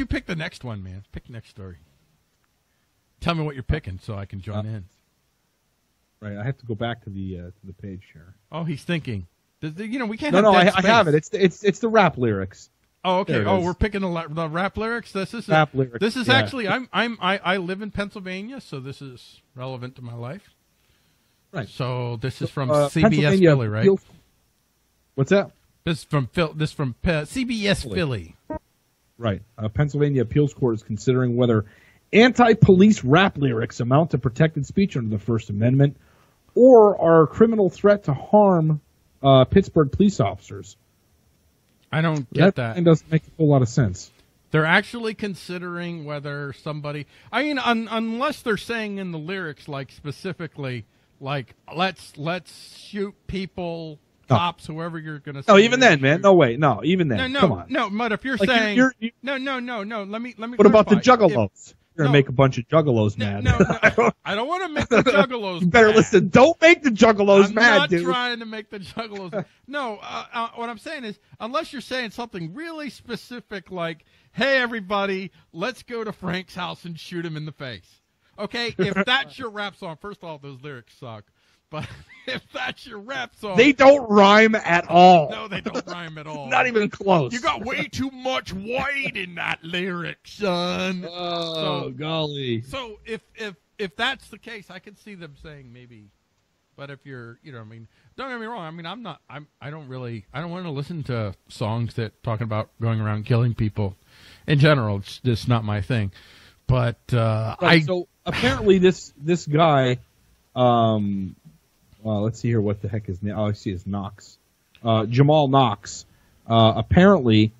you pick the next one, man? Pick the next story. Tell me what you're picking so I can join Uh, in. Right, I have to go back to the uh, to the page here. Oh, he's thinking. Does the- you know, we can't No, no, I, I have it. It's it's it's the rap lyrics. Oh, okay. Oh, is. we're picking the, the rap lyrics. This is Rap lyrics, This is yeah. actually I'm I'm I, I live in Pennsylvania, so this is relevant to my life. Right. So this is from Uh, CBS Philly, right? What's that? This is from Phil. This is from Pe- CBS Philly. Right. Uh, Pennsylvania appeals court is considering whether anti-police rap lyrics amount to protected speech under the First Amendment, or are a criminal threat to harm uh, Pittsburgh police officers. I don't get that. It doesn't make a whole lot of sense. They're actually considering whether somebody. I mean, un, unless they're saying in the lyrics, like specifically, like let's let's shoot people, No. cops, whoever you're going to. No, even then, man. No way. No, even then. No, no, Come on. no. But if you're Like, you're- saying you're- you- no, no, no, no. Let me let me. What about the clarify. If- juggalos? You're gonna no. make a bunch of juggalos mad. No, no, I don't want to make the juggalos. you better mad. listen. Don't make the juggalos I'm mad, not dude. trying to make the juggalos. no, uh, uh, what I'm saying is, unless you're saying something really specific, like, "Hey, everybody, let's go to Frank's house and shoot him in the face." Okay, if that's your rap song, first of all, those lyrics suck. But if that's your rap song, They don't rhyme at all. no, they don't rhyme at all. Not even close. You got way too much white in that lyric, son. Oh So- golly. So if if if that's the case, I could see them saying maybe. But if you're, you know, I mean, don't get me wrong. I mean, I'm not. I'm. I don't really. I don't want to listen to songs that talking about going around killing people. In general, it's just not my thing. But uh, Right, I. so apparently this this guy, um, well, let's see here. What the heck is name? Oh, I see his Knox, uh, Jamal Knox. Uh, apparently,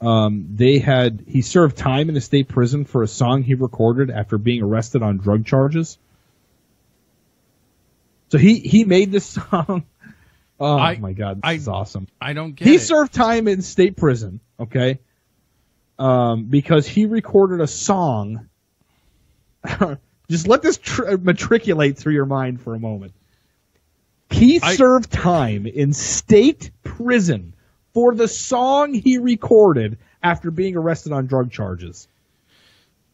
um, they had he served time in a state prison for a song he recorded after being arrested on drug charges. So he he made this song. Oh I- my god, this I- is awesome. I don't get He it. served time in state prison, okay? Um, because he recorded a song. Just let this tr- matriculate through your mind for a moment. He I- served time in state prison for the song he recorded after being arrested on drug charges.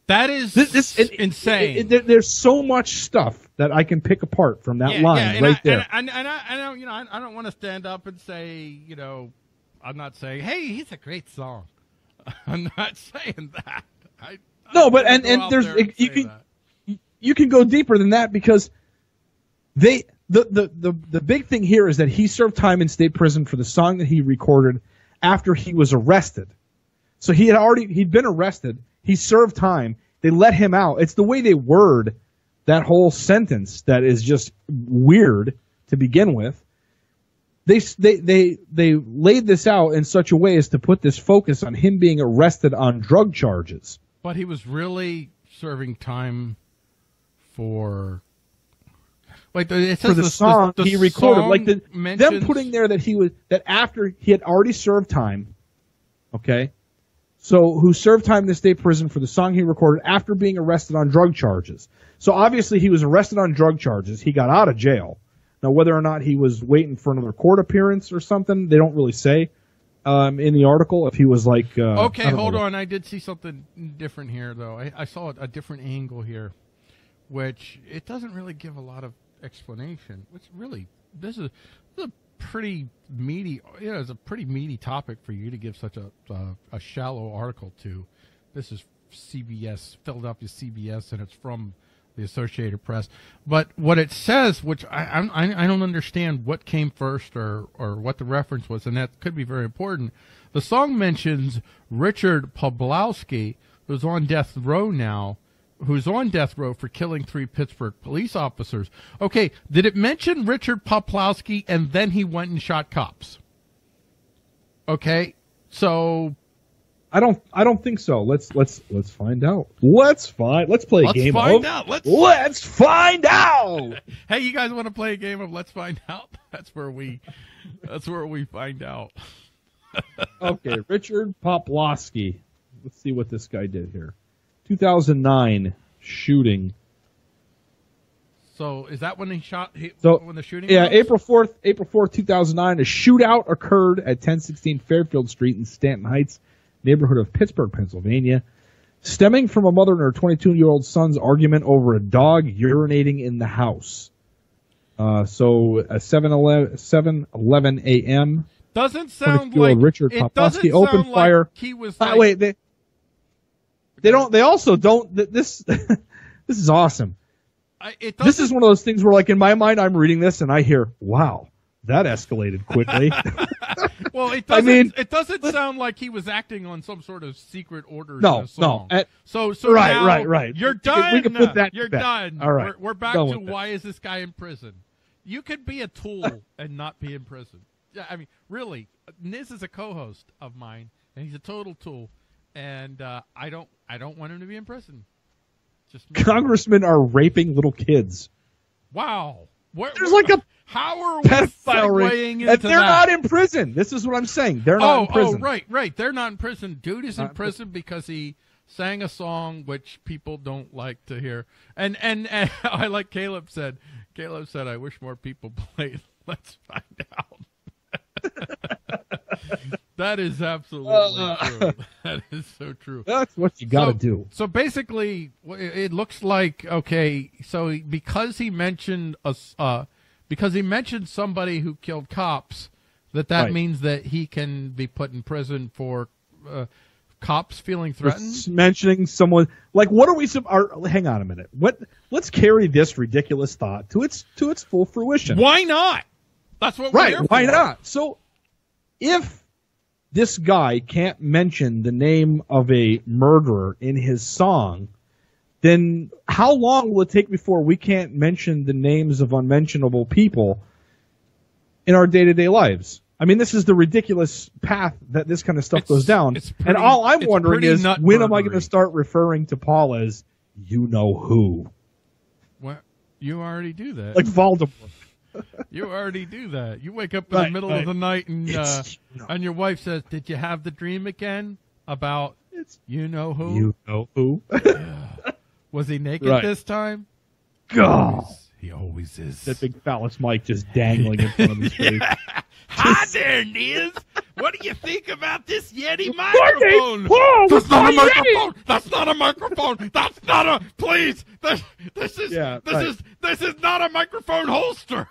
that is This, this it- insane. it- it- there- there's so much stuff that I can pick apart from that yeah, line yeah, right I, there. And, and, and I, and I, you know, I, I don't want to stand up and say, you know, I'm not saying, hey, he's a great song. I'm not saying that. I, No, but- and- and there's- there and you can- that. you can go deeper than that because they the, the the big thing here is that he served time in state prison for the song that he recorded after he was arrested. So he had already he'd been arrested. He served time. They let him out. It's the way they word that whole sentence that is just weird to begin with. They they they they laid this out in such a way as to put this focus on him being arrested on drug charges. But he was really serving time for. Like the, it says for the, song the he recorded, song like the, them putting there that he was that after he had already served time. Okay, so who served time in the state prison for the song he recorded after being arrested on drug charges. So obviously he was arrested on drug charges. He got out of jail. Now whether or not he was waiting for another court appearance or something, they don't really say um, in the article. If he was like, uh, Okay, hold know. on. I did see something different here, though. I, I saw a different angle here, which it doesn't really give a lot of explanation. Which really, this is, this is a pretty meaty. You know, it's a pretty meaty topic for you to give such a uh, a shallow article to. This is CBS, Philadelphia CBS, and it's from the Associated Press. But what it says, which I I, I don't understand what came first or or what the reference was, and that could be very important. The song mentions Richard Poplawski, who's on death row now, who's on death row for killing three Pittsburgh police officers. Okay, did it mention Richard Poplawski and then he went and shot cops? Okay, so I don't. I don't think so. Let's let's let's find out. Let's find. Let's play a Let's game find of. out. Let's- let's find out. hey, you guys want to play a game of Let's Find Out? That's where we, that's where we find out. okay, Richard Poplawski. Let's see what this guy did here. 2009 shooting. So is that when he shot? He, So when the shooting? Yeah, was? April 4th, April 4th, 2009, a shootout occurred at 1016 Fairfield Street in Stanton Heights, neighborhood of Pittsburgh, Pennsylvania, stemming from a mother and her 22 year old son's argument over a dog urinating in the house. Uh, so, at 7 11 a.m., Doesn't sound like Richard it Poposky doesn't opened sound fire- he was like, wait, they, they don't. They also don't. This this is awesome. I- it This is one of those things where, like, in my mind, I'm reading this and I hear, "Wow, that escalated quickly." well. It doesn't. I mean- it doesn't sound like he was acting on some sort of secret orders. No, no, at- so so Right, now right, right. You're done. we can put that You're bed. done. All right. We're, we're back to it. why is this guy in prison? You could be a tool and not be in prison. Yeah, I mean, really, Niz is a co-host of mine, and he's a total tool, and uh, I don't, I don't want him to be in prison. Just. Congressmen are raping little kids. wow. Where, There's like a how are we pedophile ring, and they're that? not in prison. This is what I'm saying. They're not oh, in prison. Oh, right, right. They're not in prison. Dude is in Not in prison because he sang a song which people don't like to hear. And and, and I like Caleb said. Caleb said, "I wish more people played." Let's find out. that is absolutely Uh. true. That is so true. That's what you got to so, do. So basically, it it looks like okay. So because he mentioned us, uh, because he mentioned somebody who killed cops, that that Right. means that he can be put in prison for uh, cops feeling threatened. s- mentioning someone like what are we? sup- Are, hang on a minute. What? Let's carry this ridiculous thought to its to its full fruition. Why not? That's what we're Right? here Why for. not? So, if this guy can't mention the name of a murderer in his song, then how long will it take before we can't mention the names of unmentionable people in our day to day lives? I mean, this is the ridiculous path that this kind of stuff It's- goes down. it's and all I'm wondering is when am I going to start referring to Paul as you know who? What? You already do that. Like Voldemort. You already do that. You wake up in the middle right. of the night and uh, It's- you know. and your wife says, "Did you have the dream again about It's you know who? you know who? Was he naked Right. this time? God. He always is. That big phallus mic just dangling in front of his face. Hi there, Niz. What do you think about this Yeti microphone? microphone? Whoa, That's not a Yeti! microphone. That's not a microphone. That's not a. Please, this, this is Yeah, this right. is this is not a microphone holster.